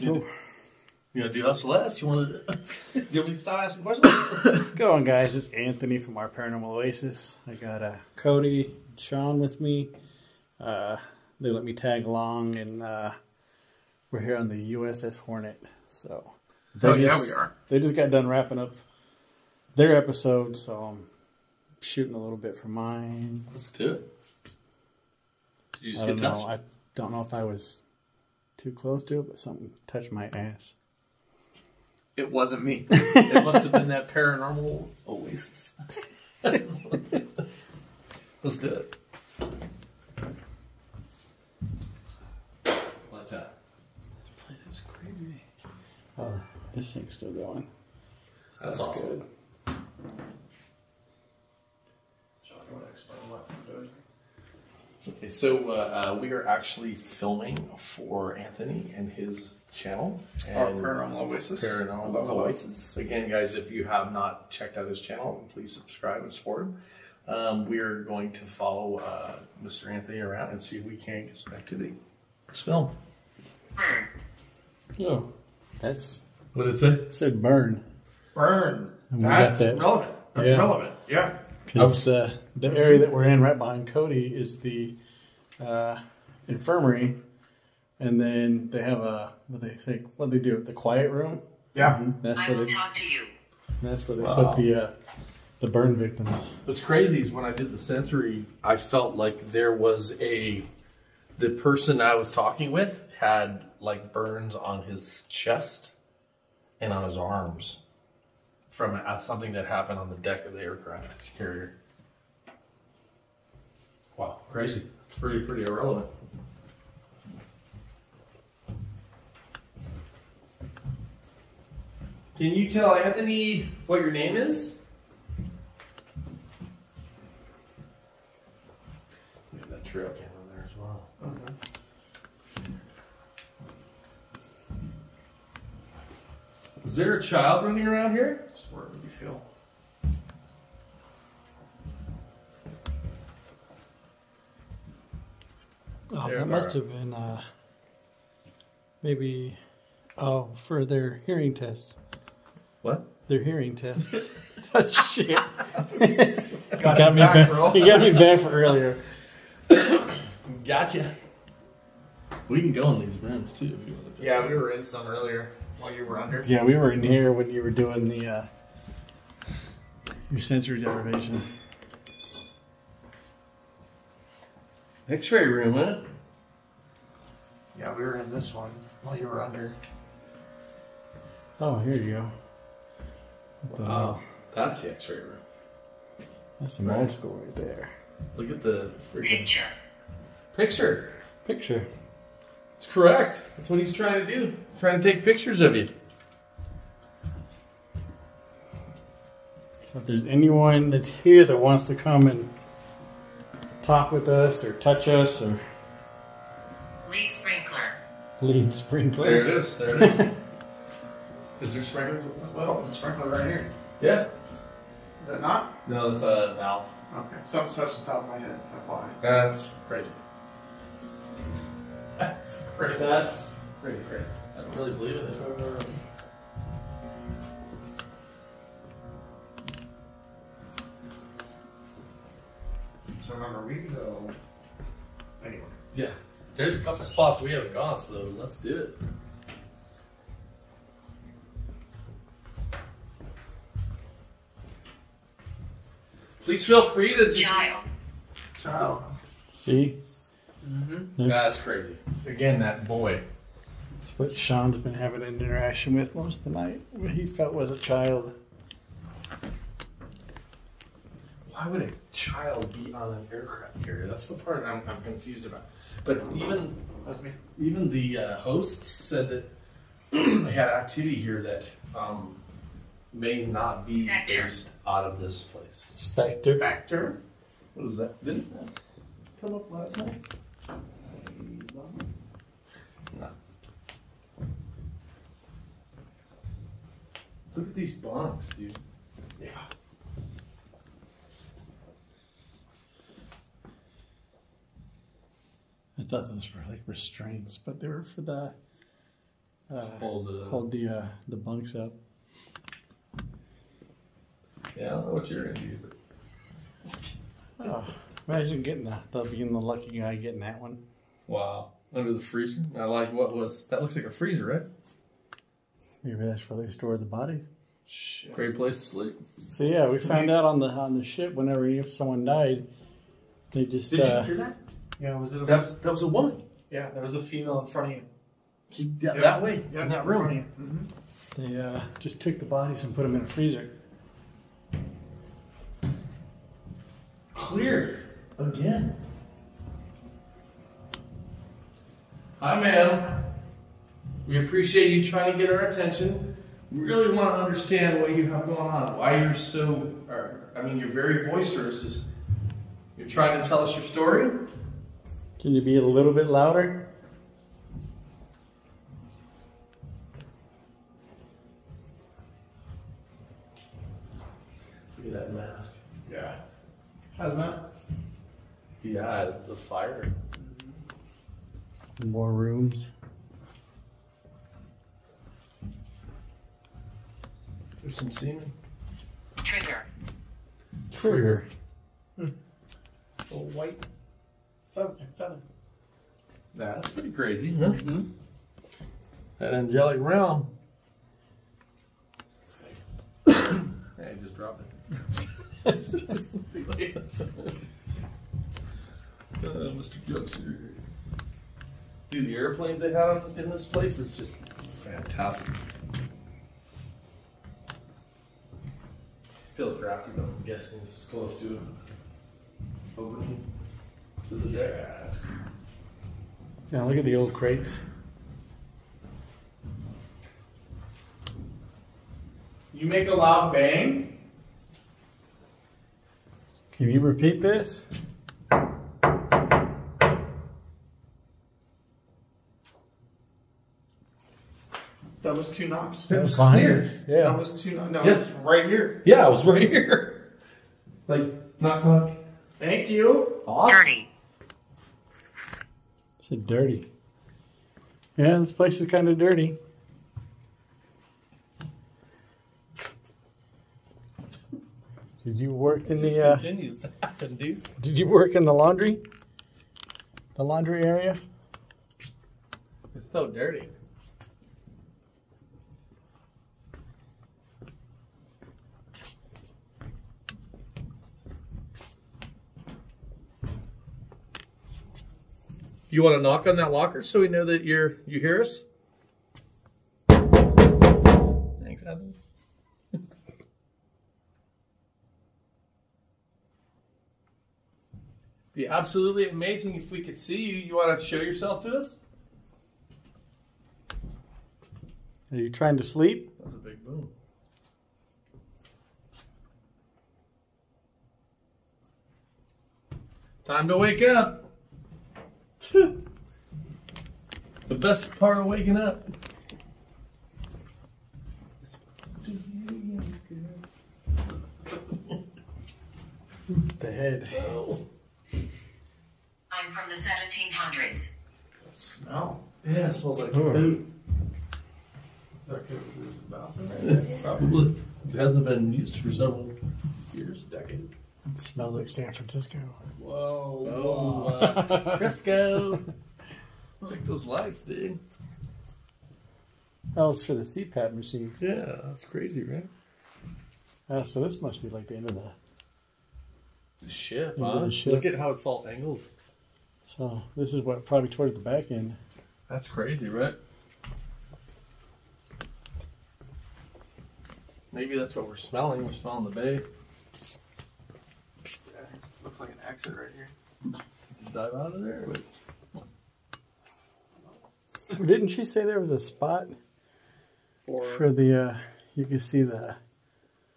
So, You gonna do us less? You want to? do you want me to stop asking questions? go on, guys. It's Anthony from our Paranormal Oasis. I got uh, Cody, Shawn with me. Uh, they let me tag along, and uh, we're here on the USS Hornet. So, they Oh, yeah, just- we are. They just got done wrapping up their episode, so I'm shooting a little bit for mine. Let's do it. Did you just I get don't touched? know. I don't know if I was too close to it, but something touched my ass. It wasn't me. it must have been that paranormal oasis. Let's do it. What's that? Oh, this thing's still going. That's, awesome. good. Okay, so uh, uh, we are actually filming for Anthony and his channel. Our And paranormal oasis. Paranormal Hello. Oasis. Again, guys, if you have not checked out his channel, please subscribe and support him. Um, we are going to follow uh, Mr. Anthony around and see if we can get some activity. Let's film. Oh, that's What is it? it said burn Burn. And we that. relevant. That's Yeah. relevant. Yeah. because uh, the area that we're in right behind Cody is the uh, infirmary, and then they have a what they say what they do the quiet room. Yeah. That's I where will they talk to you. that's where they Wow. put the uh, the burn victims. What's crazy is when I did the sensory, I felt like there was a the person I was talking with had like burns on his chest and on his arms from uh, something that happened on the deck of the aircraft carrier. Wow, crazy! It's pretty pretty irrelevant. Can you tell Anthony what your name is? We have that trail camera there as well. Is there a child running around here? Where would you feel? Oh, There that must have been uh, maybe oh for their hearing tests. What? Their hearing tests. oh, shit. Got, got you me back, back. bro. You got me back for earlier. Gotcha. We can go in these rooms too if you want to. Yeah, we were in some earlier while you were under. Yeah, we were in here when you were doing the uh, your sensory deprivation. X-ray room, huh? Yeah, we were in this one while you were under. Oh, here you go. What the Wow, hell? that's the X-ray room. That's some old school right there. Look at the freaking Picture. picture. Picture. It's correct. That's what he's trying to do. He's trying to take pictures of you. So if there's anyone that's here that wants to come and talk with us or touch us or Lead sprinkler. lead sprinkler. There it is. There it is. is there sprinklers? Well, the sprinkler right here. Yeah. Is that not? No, it's a valve. Okay. Something touched the top of my head. That's why. That's crazy. That's crazy. That's pretty great. I don't really believe it. So remember, we can go anywhere. Yeah. There's a couple spots we haven't gone, so let's do it. Please feel free to just. Child. Child. See? Mm-hmm. That's, That's crazy. Again, that boy. that's what Shawn's been having an interaction with most of the night. What he felt was a child. Why would a child be on an aircraft carrier? That's the part I'm, I'm confused about. But even That's me. even the uh, hosts said that they had activity here that um, may not be Spectre. based out of this place. Spectre. Factor. What is that? Didn't that come up last night? No. Look at these bunks, dude. Yeah. I thought those were like restraints, but they were for the uh, Hold the. hold the uh, the bunks up. Yeah, I don't know what you're into, but Oh, imagine getting the, the being the lucky guy getting that one. wow. Under the freezer. I like what was that? Looks like a freezer, right? Maybe that's where they store the bodies. Great place to sleep. So yeah, we found out on the on the ship whenever if someone died, they just Did uh, you hear that? Yeah, was it a That was, that was a woman. Yeah, there was a female in front of you. That, Yeah. that way, Yeah, in that in front of room. you. Mm-hmm. they uh, just took the bodies and put them in a freezer. Clear again. Hi, ma'am. We appreciate you trying to get our attention. We really want to understand what you have going on. Why you're so, or, I mean, you're very boisterous. You're trying to tell us your story? Can you be a little bit louder? Look at that mask. Yeah. Hazmat. Yeah, the fire. More rooms. There's some semen. Trigger. Trigger. Hmm. A white feather. feather. Nah, that's pretty crazy, huh? That angelic realm. hey, just drop it. uh, Mr. Jokester. Dude, the airplanes they have in this place is just fantastic. Feels drafty, but I'm guessing it's close to an opening to the deck. Yeah, look at the old crates. You make a loud bang. Can you repeat this? That was two knocks. That was behind clear. us. That was two knocks. No, Yeah. it's right here. Yeah, it was right here. Like, knock knock. Thank you. Dirty. It's dirty. Yeah, this place is kind of dirty. Did you work in This the uh, continues to happen, dude. Did you work in the laundry? The laundry area? It's so dirty. You want to knock on that locker so we know that you're you hear us? Thanks, Adam. Be absolutely amazing if we could see you. You want to show yourself to us? Are you trying to sleep? That's a big boom. Time to wake up. the best part of waking up. The head. Oh. I'm from the 1700s. Smell. Yeah, it smells like Ooh. poop. Is that good for the bathroom? Probably. It hasn't been used for several years, decades. It smells like San Francisco. Whoa. Oh, uh, Frisco. Like those lights, dude. Oh, it's for the CPAP machines. Yeah, that's crazy, right? Uh, so this must be like the end of the. The ship, Into huh? the ship. Look at how it's all angled. So this is what probably towards the back end. That's crazy, right? Maybe that's what we're smelling. We're smelling the bay. looks like an exit right here. Just dive out of there. Wait. Didn't she say there was a spot for the? Uh, you can see the,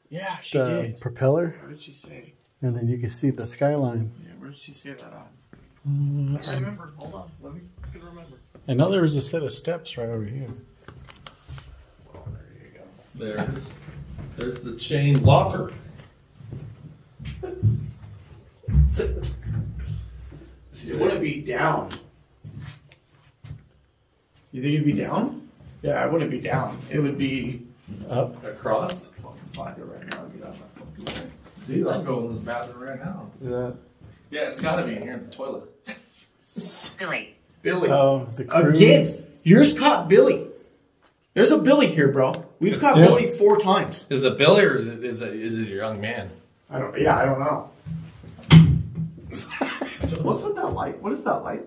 Yeah, she the did. propeller, What did she say? and then you can see the skyline. Yeah, where did she say that on? Mm, I remember. Hold on. Let me can remember. I know there was a set of steps right over here. Oh, there you go. There it is. There's the chain locker. It wouldn't be down. You think it'd be down? Yeah, I wouldn't be down. It would be. Up. Across? Find it right now. Get out my fucking way. Dude, I'm going in this bathroom right now. Is that? Yeah, it's gotta be in here in the toilet. Billy. Billy. Oh, the cruise. Again, yours caught Billy. There's a Billy here, bro. We've caught Yeah. Billy four times. Is it Billy or is it, is it, is it a young man? I don't. Yeah, I don't know. What's that light? What is that light?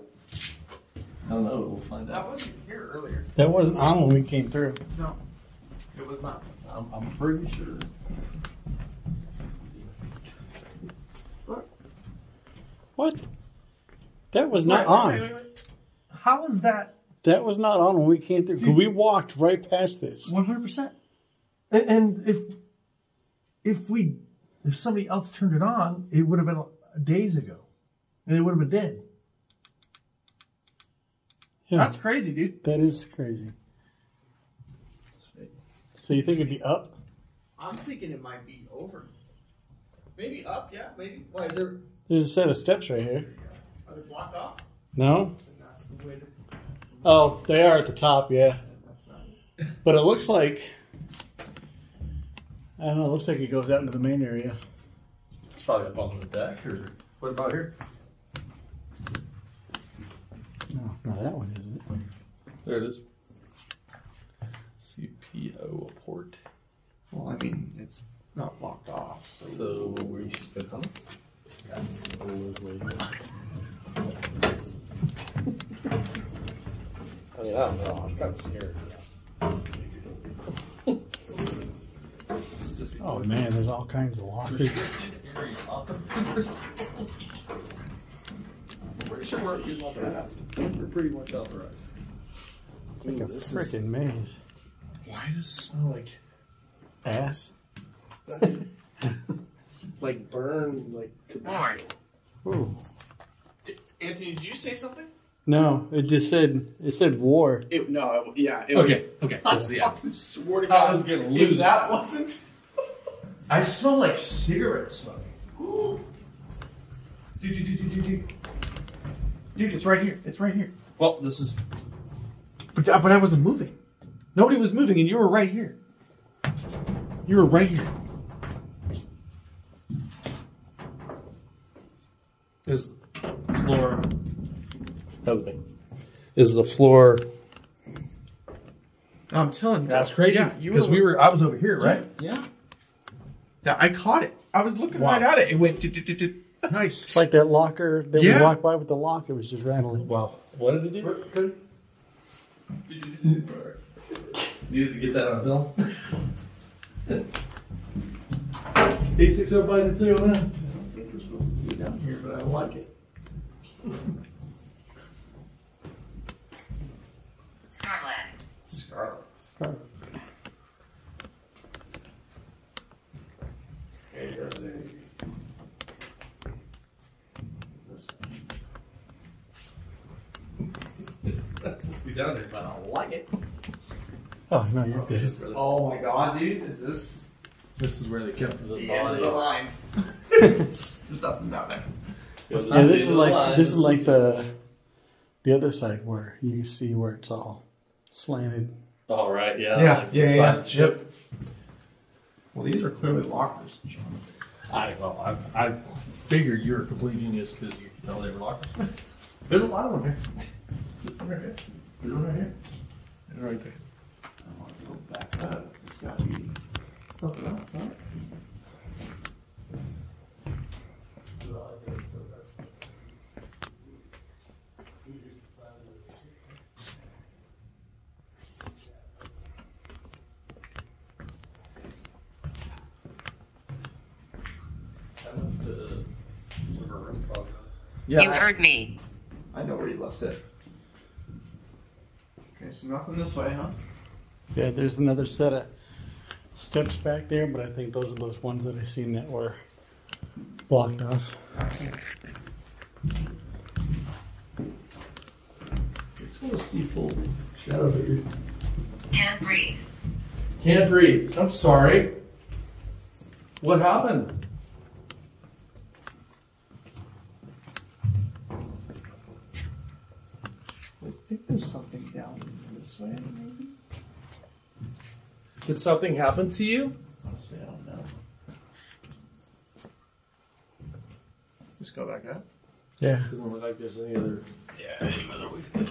I don't know. We'll find That out. wasn't here earlier. That wasn't on when we came through. No, it was not. I'm, I'm pretty sure. What? That was not on. wait, wait. How is that? That was not on when we came through. 'cause we walked right past this. One hundred percent. And if if we if somebody else turned it on, it would have been days ago, and it would have been dead. Yeah, That's crazy, dude. that is crazy. So you think it'd be up? I'm thinking it might be over. Maybe up, yeah, maybe. Why is there? There's a set of steps right here. Are they blocked off? No? That's the way to. Oh, they are at the top, yeah. But it looks like I don't know. It looks like it goes out into the main area. It's probably up on the deck. Or what about here? No, no, that one isn't. There it is. CPO port. Well, I mean, it's not locked off. So. So we should put on. That's always way. I mean, oh, I don't know. I'm kind of scared. Oh man, there's all kinds of lockers. Restricted areas authorized. I'm pretty sure we're using authorized. We're pretty much authorized. It's like a Ooh, this is- freaking maze. Why does it smell like Ass. like burn like Warned. Ooh. Anthony, did you say something? No, it just said it said war. It, no, it, yeah. It Okay, okay. I That's the end. fucking swear to I was gonna lose it. that wasn't. I smell like cigarette smoke. Dude, dude, dude, dude, dude, dude. Dude, it's right here. It's right here. Well, this is But, uh, but I wasn't moving. Nobody was moving, and you were right here. You were right here. is floor. That was me. Is the floor? I'm telling you. That's crazy. Yeah, Because we were. I was over here, right? Yeah. Yeah, I caught it. I was looking Wow. right at it. It went. Nice. It's like that locker that Yeah. we walked by with the lock. It was just rattling. Wow. What did it do? Needed to get that on film. Eight six zero five three zero nine. I don't think we're supposed to be down here, but I like it. Starlet. Scarlet. Okay, there's a. This one. That's be down there, but I like it. Oh no, you're good. Oh my god, dude! Is this This is where they kept the, the end of the bodies. line? There's nothing down there. Yeah, Yeah, this is the like line. this is like the the other side where you see where it's all slanted. All right. Yeah. Yeah, like the yeah, side yeah. of. Well, these are clearly lockers. John. I well, I, I figured you're a complete genius because you can tell they were lockers. There's a lot of them here. There's right here. There's one right here. And right there. I want to go back up. There's got to be something else, huh? Yeah, You I- heard me. I know where you left it. Okay, so nothing this way, huh? Yeah, there's another set of steps back there, but I think those are those ones that I seen that were blocked off. I just want to see full shadow figure. Can't breathe. Can't breathe. I'm sorry. What happened? I think there's something down this way, maybe. Did something happen to you? Honestly, I don't know. Just go back up. Yeah. Doesn't look like there's any other. Yeah, any other way to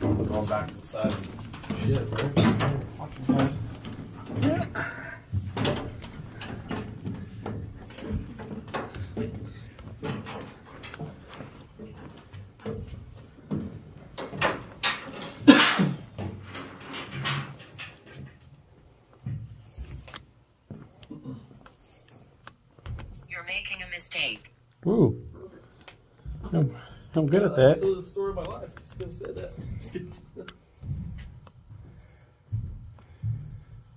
go. Going back to the side. of Shit, right? You're making a mistake. Ooh. I'm, I'm good at That's that. the story of my life. Just gonna say that.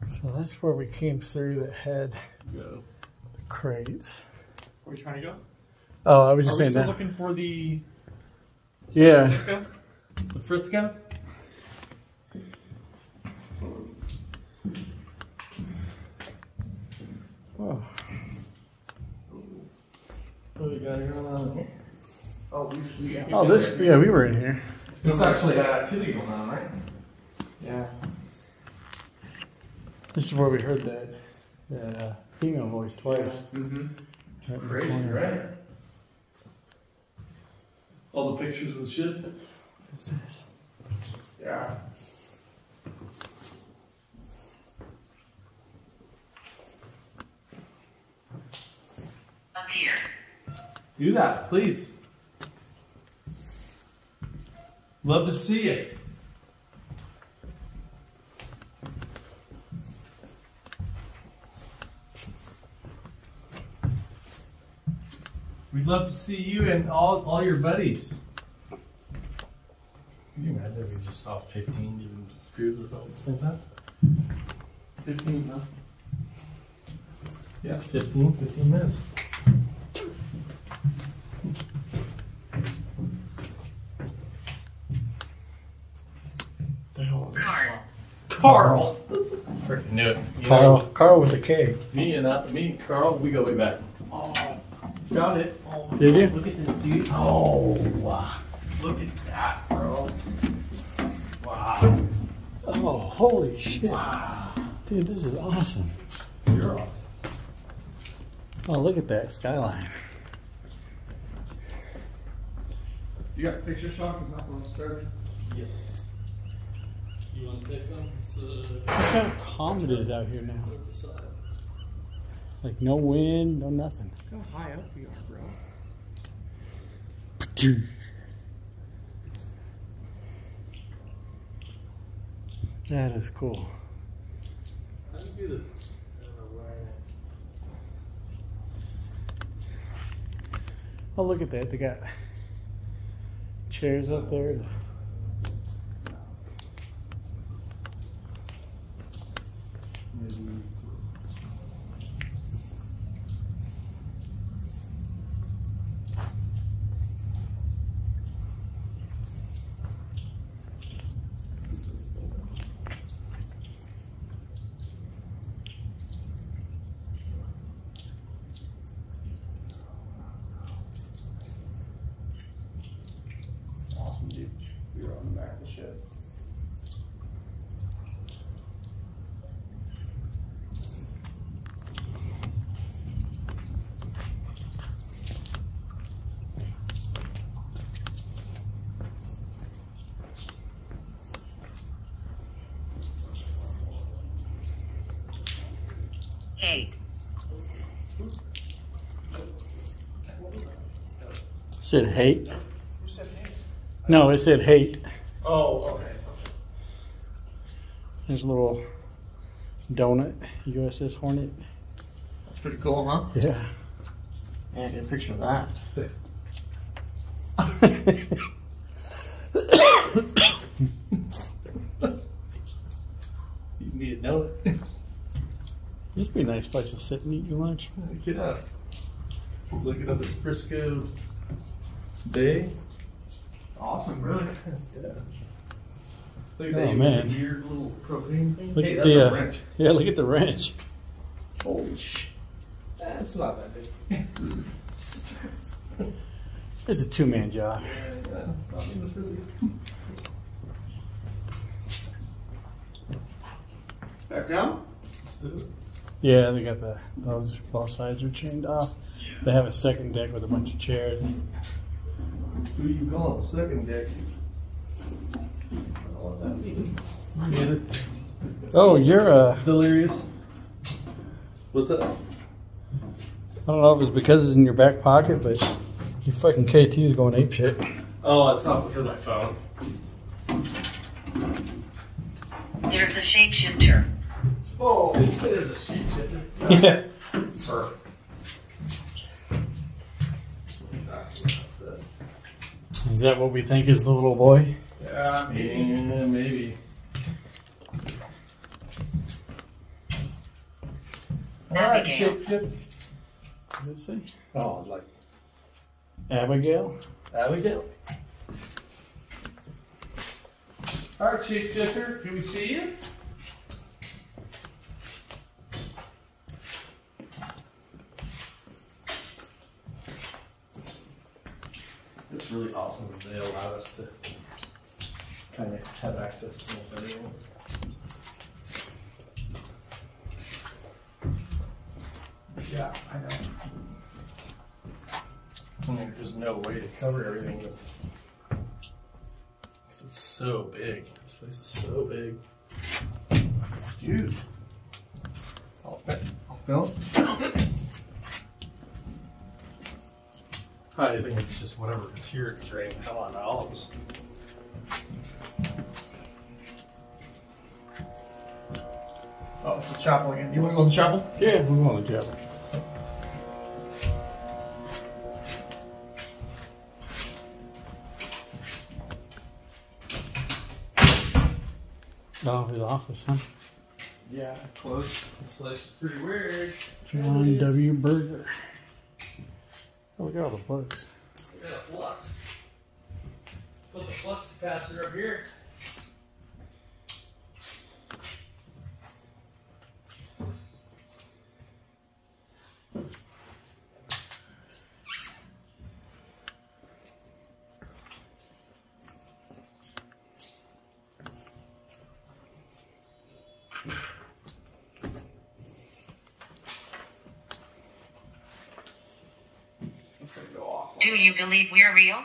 So that's where we came through that had Go. the crates. Where are you trying to go? Oh, I was Are just we saying still that. looking for the Yeah. Francisco? The Frithka? Oh, What do we got here on? Oh, we, we, yeah. Oh, this. Yeah, we were in here. It's actually got activity going on, right? Yeah. This is where we heard that that uh, female voice twice. Mm-hmm. Right Crazy, right? All the pictures of the ship. What's this? Yeah. Up here. Do that, please. Love to see it. We'd love to see you and all, all your buddies. Can you imagine if we just saw 15 even spears with all at the same time? 15, huh? Yeah, 15, 15 minutes. The hell is Card. Carl. Freaking knew it. You Carl. know, Carl with a K. me and uh, me and Carl, we go way back. Oh, Found it. oh, Did you? Look at this, dude. Oh, wow. Look at that, bro. Wow. Oh, holy shit. Dude, this is awesome. You're off. Oh, look at that skyline. You got picture shock? Is not one started. Yes. You want to take some? Uh, Look how calm it is out here now. at the side. Like no wind, no nothing. Look how high up we are, bro. That is cool. How do you do the? I don't know where. Oh, look at that. They got chairs up there. Maybe. Awesome, dude. We were on the back of the ship. Eight. Said hate. Said hey? No, it said hate. Oh, okay. There's a little donut USS Hornet. That's pretty cool, huh? Yeah. Yeah, get a picture of that. You need to know it. This would be a nice place to sit and eat your lunch. Get out. Looking up at Frisco Bay. Awesome, really. Yeah. Look at Oh, that man. weird little propane thing. Look hey, at that's the, a uh, wrench. Yeah, look at the wrench. Holy sh! That's not that big. It's a two man job. Yeah, it's not being a sissy. Back down? Yeah, they got the those both sides are chained off. They have a second deck with a bunch of chairs. Who you calling the second deck? I don't know what that means. Oh, you're uh Delirious. What's up? I don't know if it's because it's in your back pocket, but your fucking KT is going ape shit. Oh, it's not because of my phone. There's a shapeshifter. Oh, there's a sheep shifter. Yeah. Perfect. Is that what we think is the little boy? Yeah, maybe. maybe. Abigail. What did it say? Oh, I was like, Abigail? Abigail? All right, Chief Shifter, can we see you? Awesome that they allowed us to kind of have access to everyone. Yeah, I know. I mean, there's no way to cover everything with. It's so big. This place is so big. Dude. I'll, I'll film. I think it's just whatever is here is raining the hell on all of us. Oh, it's a chapel again. You want to go to the chapel? Yeah, we're going to jail. Oh, his office, huh? Yeah, close. This place is pretty weird. John W. Berger. Oh, look at all the books. We got a flux. Put the flux capacitor up here. Do you believe we're real?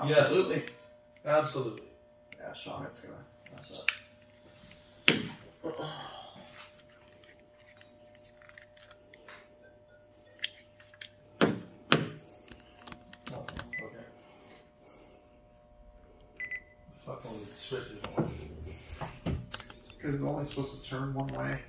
Absolutely. Absolutely. Yeah, Shawn, it's gonna mess up. Oh, okay. Fucking switch is on. Because it's only supposed to turn one way.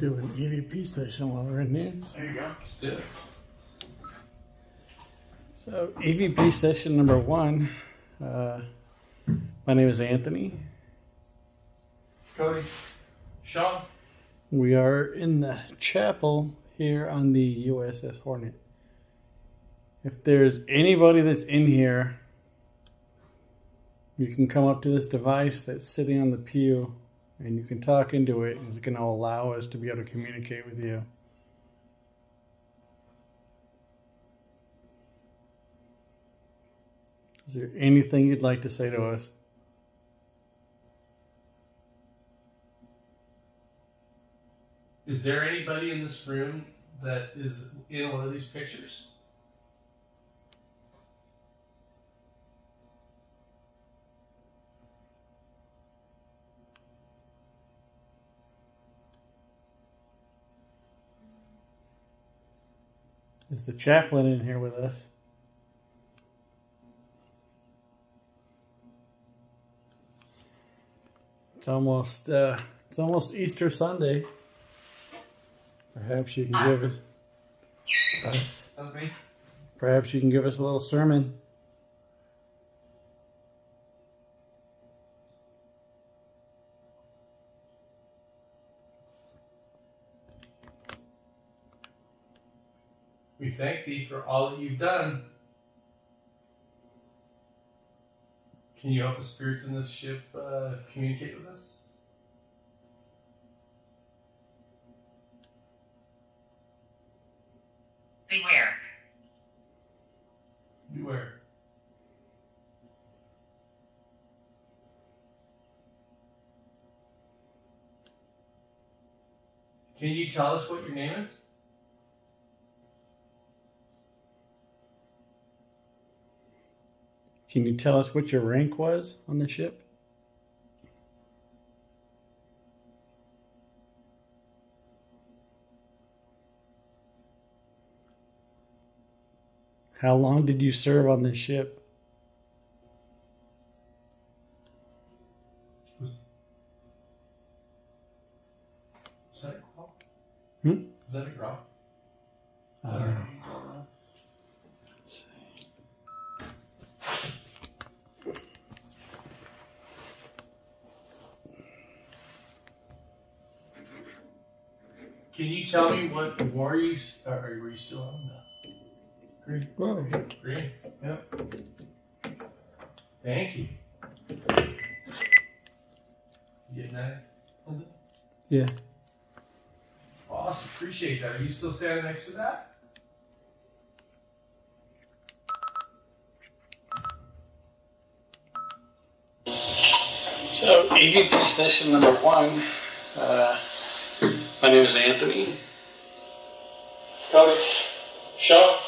Do an EVP session while we're in news. There you go. Let's do it. So, EVP session number one. Uh, my name is Anthony. Cody. Shawn. We are in the chapel here on the USS Hornet. If there's anybody that's in here, you can come up to this device that's sitting on the pew and you can talk into it, and it's going to allow us to be able to communicate with you. Is there anything you'd like to say to us? Is there anybody in this room that is in one of these pictures? Is the chaplain in here with us? It's almost uh, it's almost Easter Sunday. Perhaps you can give us us. That was me. Perhaps you can give us a little sermon. thank thee for all that you've done. Can you help the spirits in this ship uh, communicate with us? Beware. Beware. Can you tell us what your name is? Can you tell us what your rank was on the ship? How long did you serve on this ship? Is that a grok? Hmm? Is that a grok? Can you tell me what war you s- or or were you still on the green? Whoa. Green. Yep. Thank you. You Getting that? Yeah. Awesome. Appreciate that. Are you still standing next to that? So, EVP session number one. Uh, my name is Anthony. Cody. Shawn.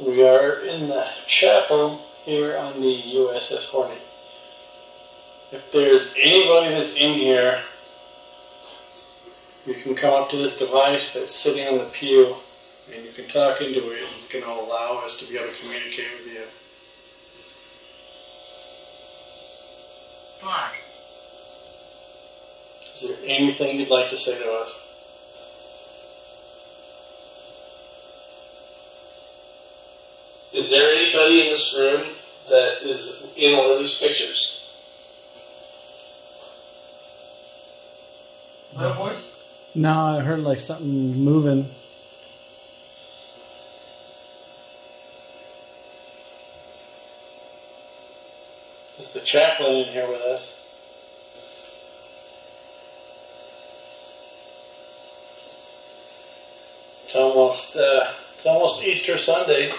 We are in the chapel here on the USS Hornet. If there's anybody that's in here, you can come up to this device that's sitting on the pew and you can talk into it. It's going to allow us to be able to communicate with you. Block. Is there anything you'd like to say to us? Is there anybody in this room that is in one of these pictures? No voice? No, I heard like something moving. Is the chaplain in here with us? It's almost uh, it's almost Easter Sunday.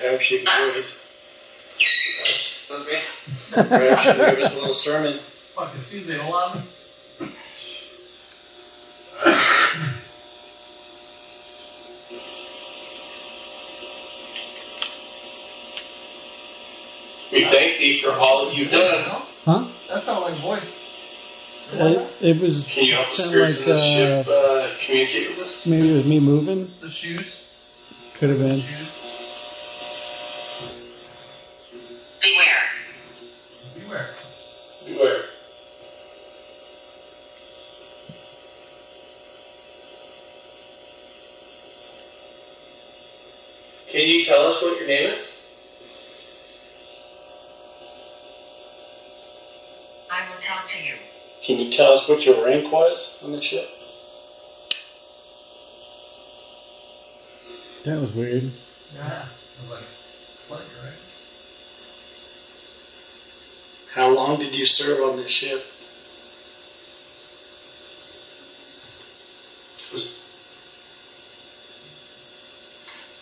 Perhaps you can give us That's me. perhaps you can give us a little sermon. Fucking seems they don't. We thank thee for all that you've done. Huh? That's not like voice. It, it was Can you help the spirits like in this uh, ship uh, communicate with us? maybe it was me moving. The shoes. Could have The been. Can you tell us what your name is? I will talk to you. Can you tell us what your rank was on the ship? That was weird. Yeah. I was like, what, right? How long did you serve on this ship?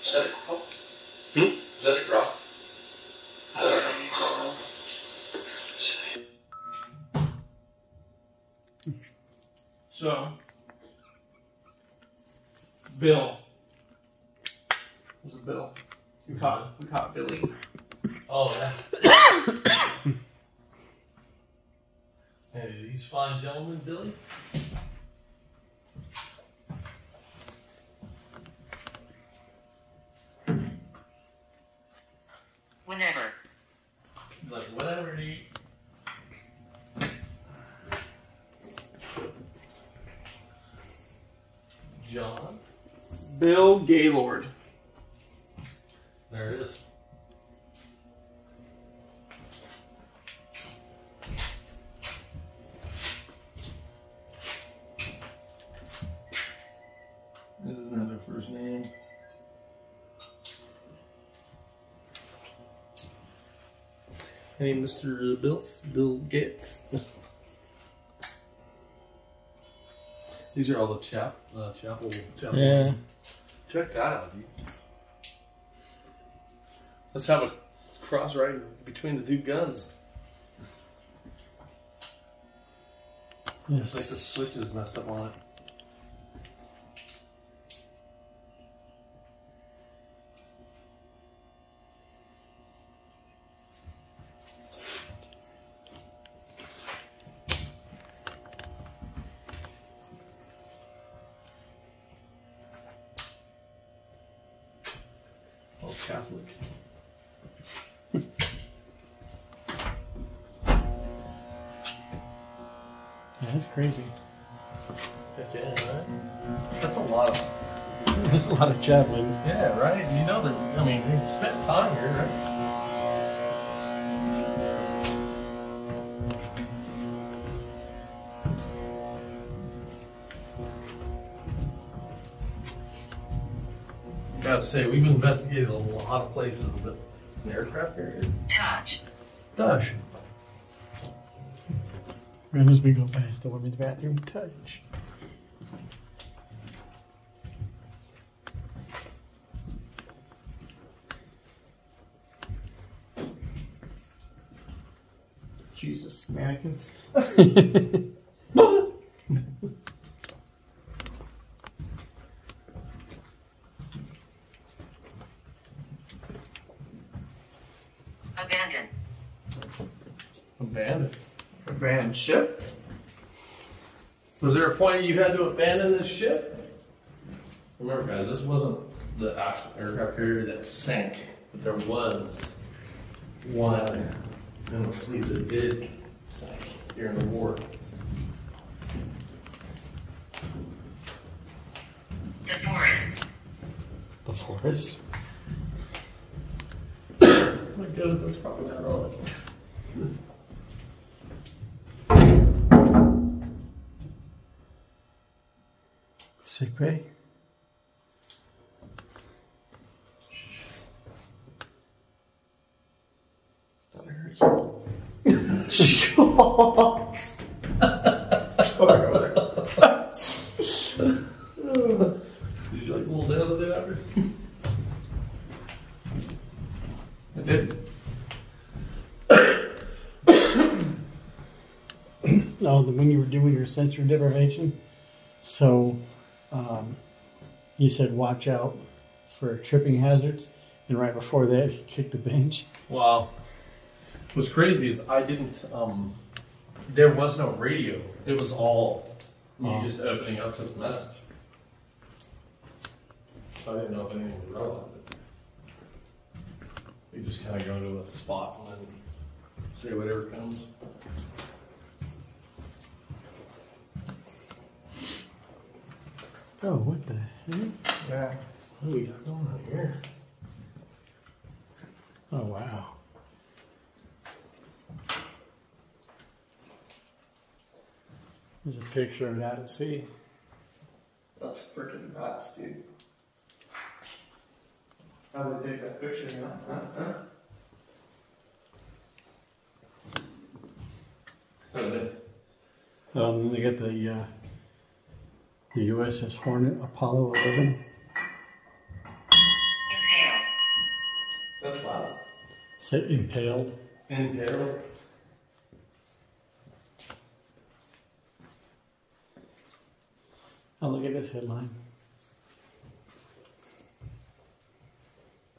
Is that a grok? Hmm? Is that a grok? Is that a So, Bill. There's a Bill. We caught we caught Billy. Oh yeah. hey, these fine gentlemen, Billy. Whenever. He's like, whatever, dude. John. Bill Gaylord. There it is. This is another first name. Hey, Mr. Bills, Bill Gates. These are all the chap, uh, chapel, chapel. Yeah. Check that out, dude. Let's have a cross right between the two guns. Like the Yes. switch is messed up on it. Javelins. Yeah, right? You know that, I mean, they spent time here, right? Gotta say, we've investigated a lot of places, but an aircraft carrier? Touch. Gosh. Right as we go past the women's bathroom, touch. Jesus, mannequins. Abandon. Abandoned. Abandoned ship. Was there a point you had to abandon this ship? Remember, guys, this wasn't the actual aircraft carrier that sank, but there was one in the fleet that did sink during the war. The forest. The forest. Oh my god, that's probably not on it. Sick bay. Sensory deprivation. So, um, you said watch out for tripping hazards, and right before that, he kicked a bench. Wow. What's crazy is I didn't. Um, there was no radio. It was all Oh. just opening up to the message. So I didn't know if anything was relevant. You just kind of go to a spot and then say whatever comes. Oh, what the heck? Yeah. What do we got going on here? Oh, wow. There's a picture of that at sea. That's freaking nuts, dude. How did they take that picture? You know? Huh? Huh? Oh, Um, they got the uh, the USS Hornet Apollo 11. Inhale. That's loud. Set impaled. Impaled. Oh, look at this headline.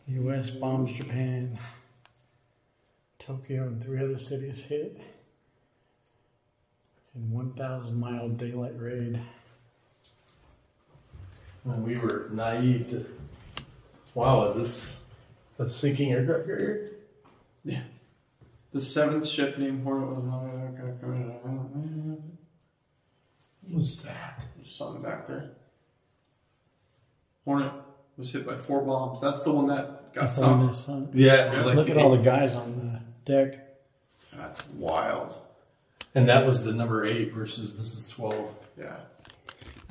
U.S. bombs Japan. Tokyo and three other cities hit. In 1,000 mile daylight raid. And we were naive to. Wow, is this a sinking aircraft carrier? Yeah. The seventh ship named Hornet was on What was that? There's something back there. Hornet was hit by four bombs. That's the one that got That's sunk. this sun. Yeah, it like Look at all the guys on the deck. That's wild. And that was the number eight versus this is twelve. Yeah.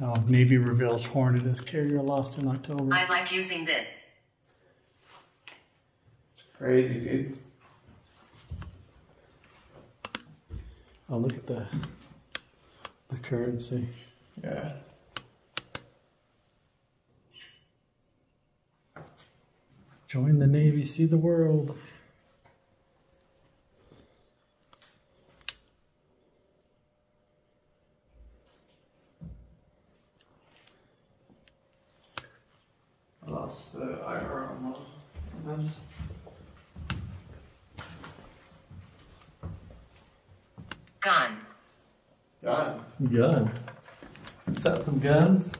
Oh, Navy reveals Hornet as carrier lost in October. I like using this. Crazy, dude. Oh, look at the the currency. Yeah. Join the Navy, see the world. I lost the IR on one. Gun. Done. Gun. Is that some guns?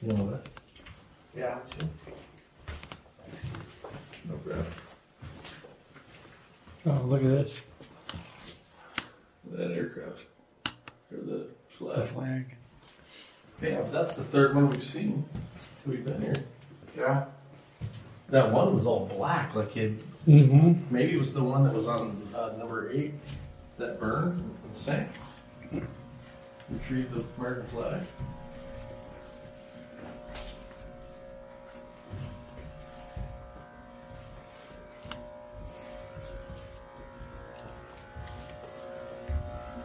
You know that? Yeah. No problem. Oh, look at this. That aircraft. Or the The flag. flag. Yeah, but that's the third one we've seen. since We've been here. Yeah. That one was all black, like it Mm-hmm. maybe it was the one that was on uh, number eight that burned and sank. Retrieve the American flag.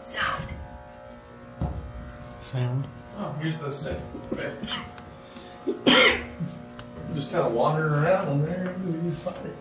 Sound. Sound. Oh, here's the set. Okay. Just kind of wandering around in there, you find it.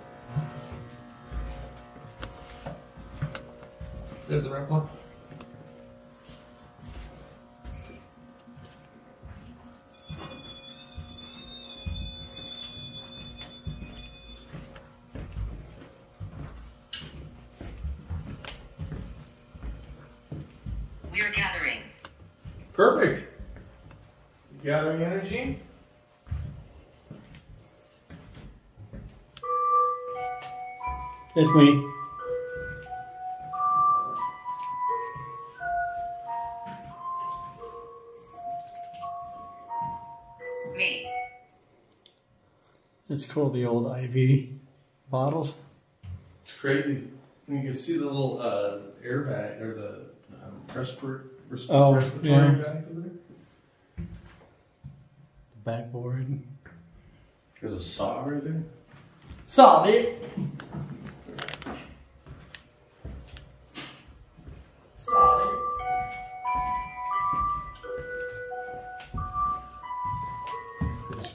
It's me. Me. It's cool, the old IV bottles. It's crazy. You can see the little uh, airbag or the um, respir- resp- Oh, respiratory yeah. bags over there. The backboard. There's a saw right there. Saw it.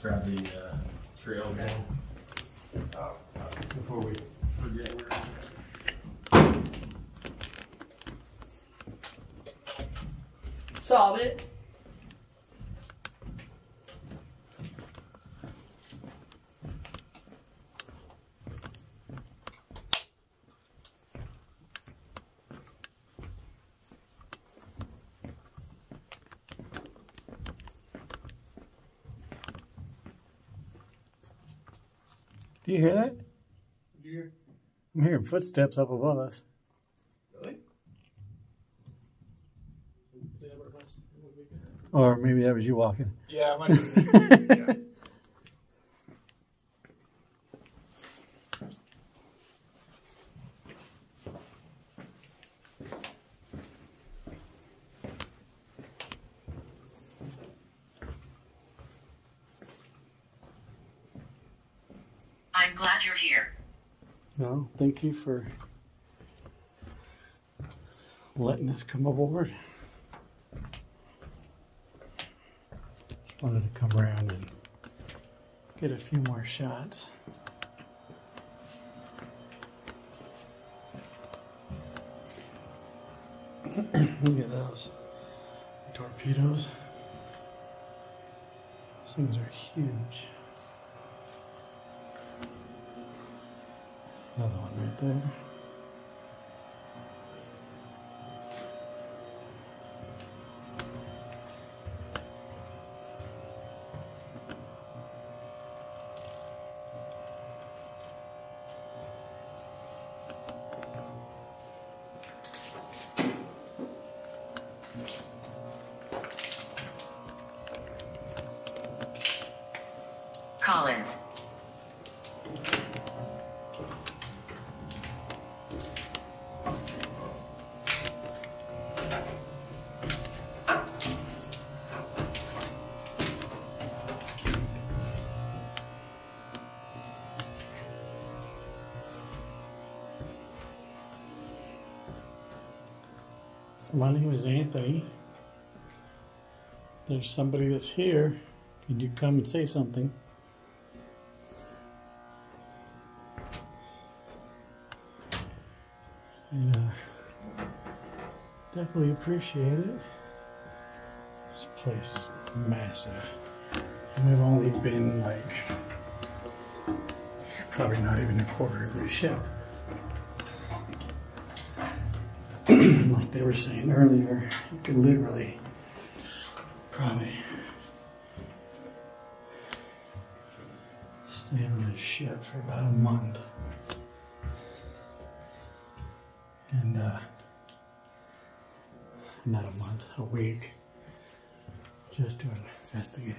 Grab the uh, trail gun before we forget where. Saw it. Do you hear that? Deer. I'm hearing footsteps up above us. Really? Or maybe that was you walking. Yeah, might be. yeah. I'm glad you're here. No, thank you for letting us come aboard. Just wanted to come around and get a few more shots. Look at those torpedoes. These things are huge. Another one right there. There's somebody that's here. Can you come and say something? Uh, definitely appreciate it. This place is massive. And we've only been like probably not even a quarter of the ship. like they were saying earlier, you could literally probably stay on this ship for about a month. And, uh, not a month, a week, just to investigate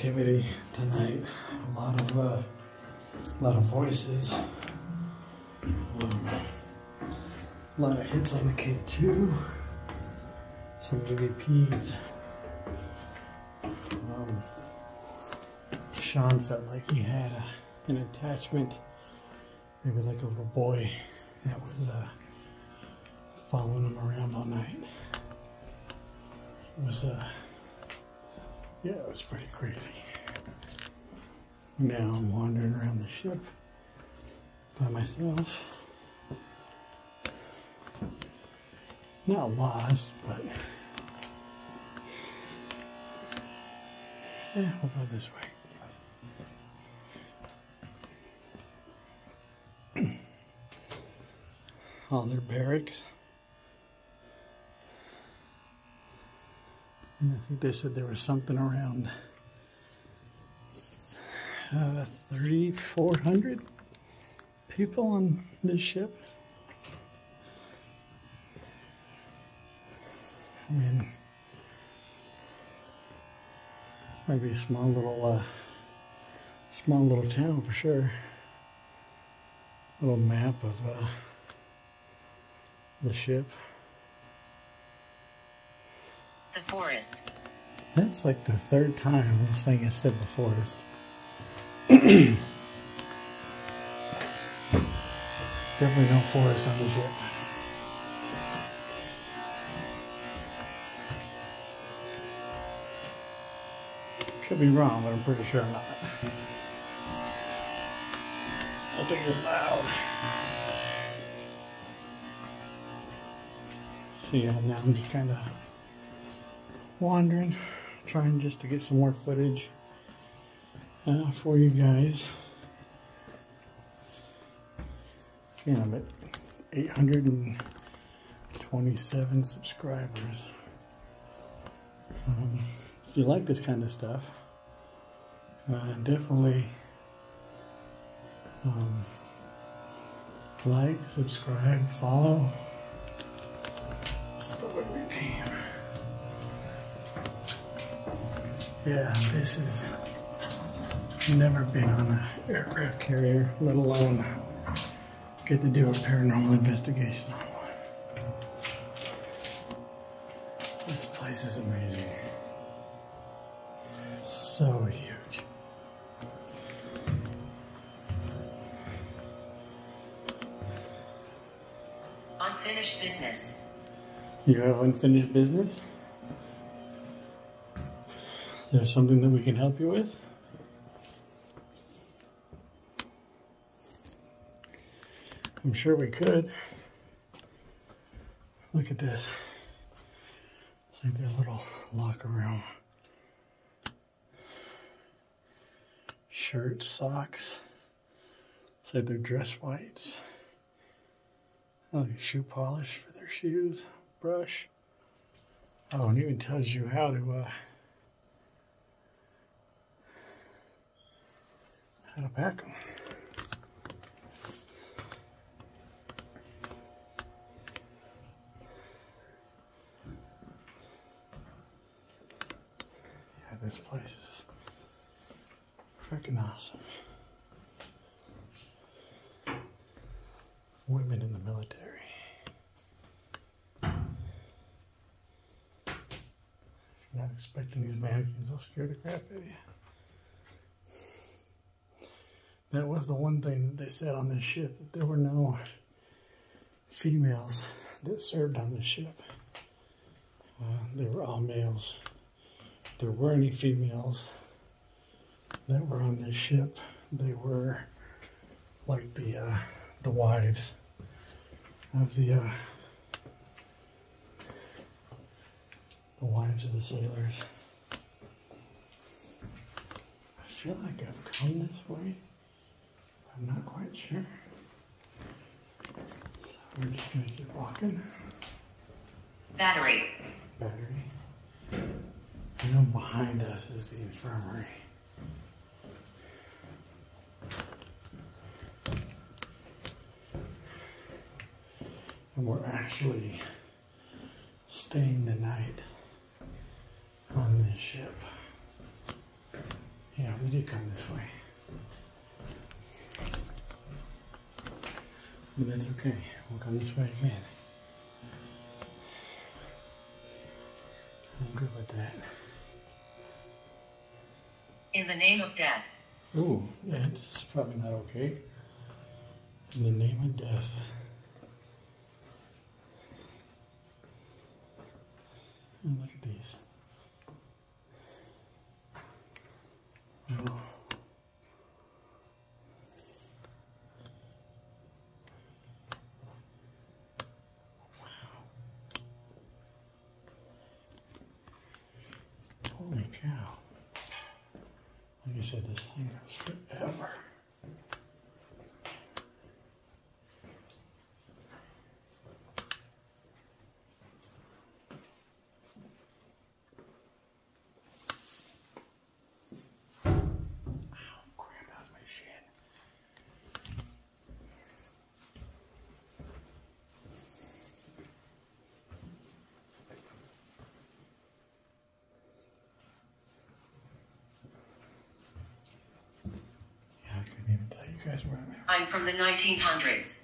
activity tonight. A lot of uh, a lot of voices. Um, a lot of hits on the K2. Some EVPs. Um, Shawn felt like he had a, an attachment, maybe like a little boy that was uh, following him around all night. It was, uh, yeah, it was pretty crazy. Now I'm wandering around the ship by myself. Not lost, but yeah, we'll go this way. all their barracks. And I think they said there was something around uh, 3,400 people on this ship. I mean, might be a small little, uh, small little town for sure. Little map of uh, the ship. The forest. That's like the third time this thing has said the forest. Definitely no forest on the ship. Could be wrong, but I'm pretty sure I'm not. I think it's loud. So yeah, now I'm just kind of wandering, trying just to get some more footage uh, for you guys. Again, I'm at 827 subscribers. Um, if you like this kind of stuff, uh, definitely um, like, subscribe, follow. Yeah, this has never been on an aircraft carrier, let alone get to do a paranormal investigation on one. This place is amazing. So huge. Unfinished business. You have unfinished business? Is there something that we can help you with? I'm sure we could. Look at this. It's like their little locker room. Shirts, socks. It's like their dress whites. Oh, shoe polish for their shoes, brush. Oh, and even tells you how to uh, how to pack. Yeah, this place is freaking awesome. Women in the military. If you're not expecting these mannequins, they'll scare the crap out of you. That was the one thing that they said on this ship that there were no females that served on this ship. Uh, they were all males. If there were any females that were on this ship, they were like the uh, the wives of the uh, the wives of the sailors. I feel like I've come this way. I'm not quite sure. So we're just gonna keep walking. Battery. Battery. I know behind us is the infirmary. And we're actually staying the night on this ship. Yeah, we did come this way. But that's okay. We'll come this way again. I'm good with that. In the name of death. Ooh, that's probably not okay. In the name of death. Oh, look at these. Oh. Wow. Holy cow. Like I said, this thing goes forever. Ow, crap, that was my shin. Yeah, I I'm from the 1900s.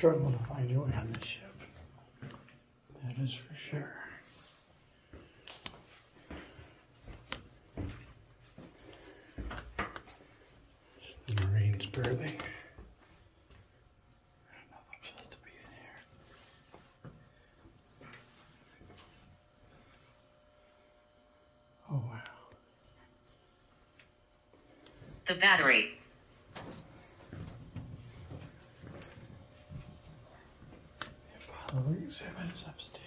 Struggle to find way on this ship. That is for sure. It's the Marines here. Oh wow. The battery. Follow exhibit is upstairs.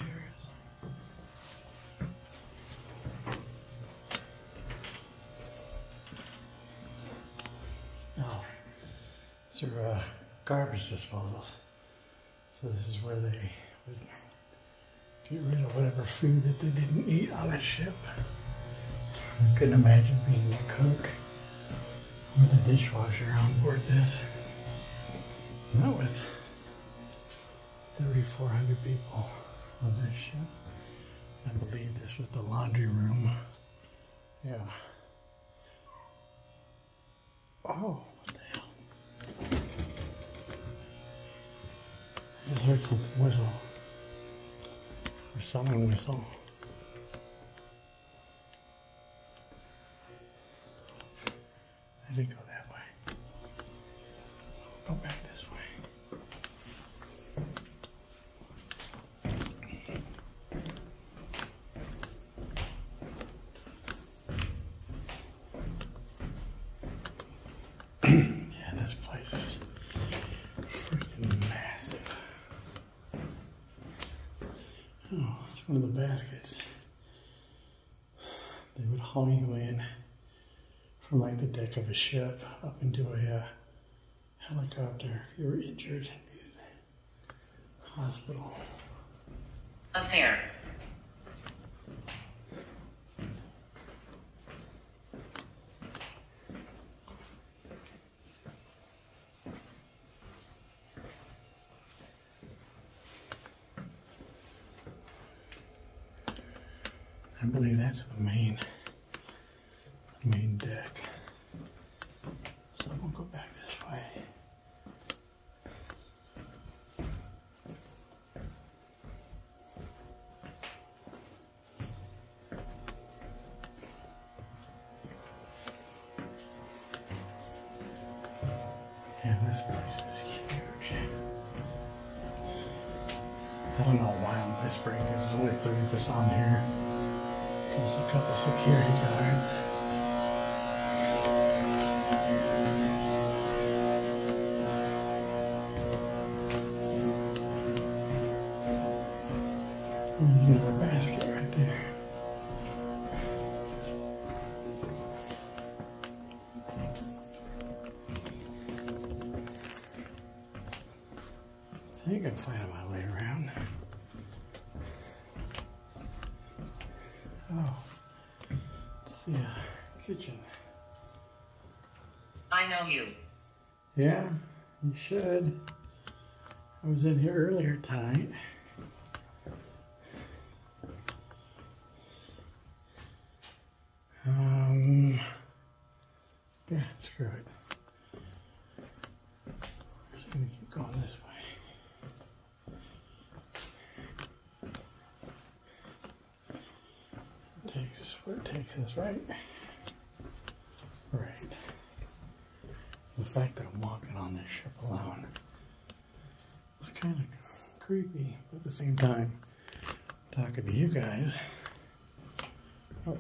Oh, these are uh, garbage disposals. So this is where they would get rid of whatever food that they didn't eat on the ship. I couldn't imagine being the cook or the dishwasher on board this. Not with 3,400 people on this ship. I believe this was the laundry room. Yeah. Oh, what the hell? I just heard something whistle. Or someone whistle. I did go that way. Go back this way. Yeah, this place is freaking massive. Oh, it's one of the baskets. They would haul you in from like the deck of a ship up into a uh, helicopter if you were injured hospital Affair. I don't know why I'm whispering. There's only three of us on here. There's a couple security guards. Was in here earlier tonight. Kind of creepy, but at the same time, talking to you guys, oh,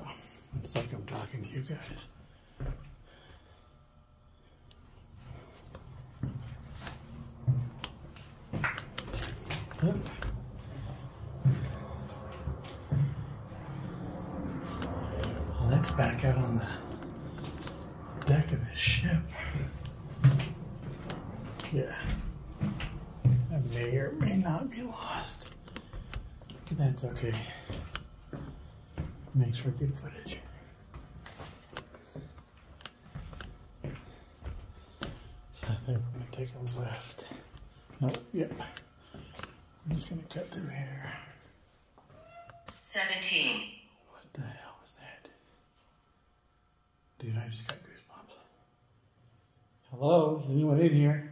it's like I'm talking to you guys. Yep. Well, that's back out on the deck of this ship. Yeah. I may or may not be lost. But that's okay. Makes for good footage. So I think we're gonna take a left. No, yep. I'm just gonna cut through here. 17. What the hell was that? Dude, I just got goosebumps. Hello? Is anyone in here?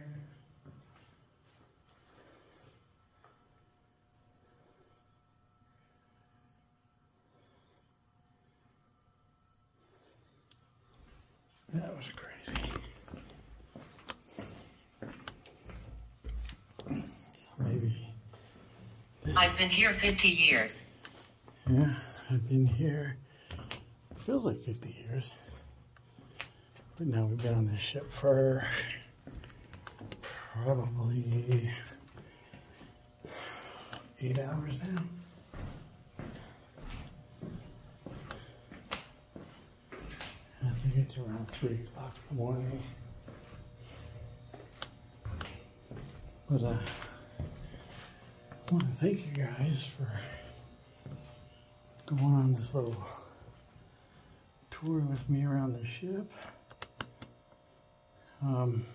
That was crazy. So maybe. I've been here 50 years. Yeah, I've been here. Feels like 50 years. But now we've been on this ship for probably eight hours now. I think it's around three o'clock in the morning. But uh, want to thank you guys for going on this little tour with me around the ship. Um,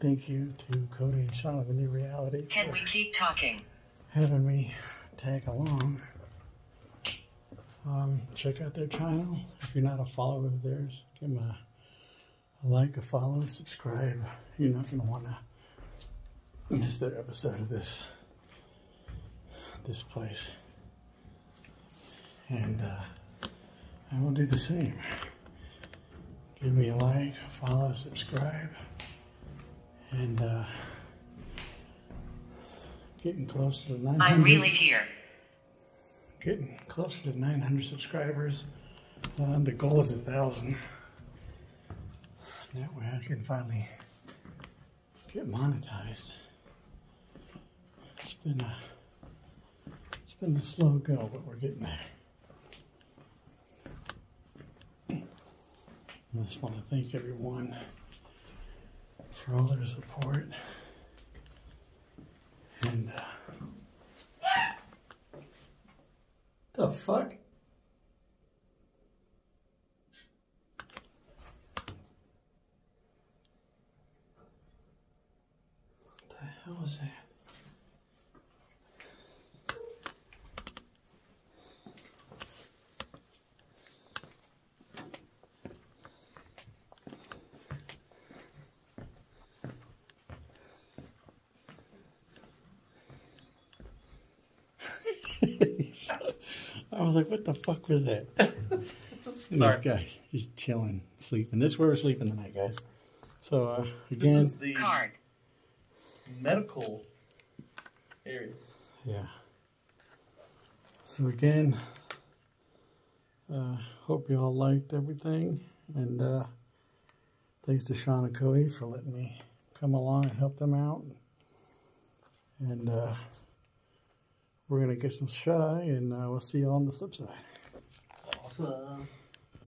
thank you to Cody and Shawn of the New Reality Can we keep talking? having me tag along. Um, check out their channel. If you're not a follower of theirs, give them a, a like, a follow, subscribe. You're not going to want to miss their episode of this this place. And uh, I will do the same. Give me a like, follow, subscribe, and uh, getting closer to 900. I'm really here. Getting closer to 900 subscribers. Uh, the goal is a thousand. That way I can finally get monetized been a it's been a slow go, but we're getting there. I just want to thank everyone for all their support. And uh, the fuck? Like, what the fuck was that? And this guy, he's chilling, sleeping. This is where we're sleeping tonight, guys. So uh, This is the Card. medical area. yeah. So again, uh, hope you all liked everything, and uh, thanks to Shawn and Cody for letting me come along and help them out. And uh, we're gonna get some shut eye, and uh, we'll see you on the flip side. Awesome.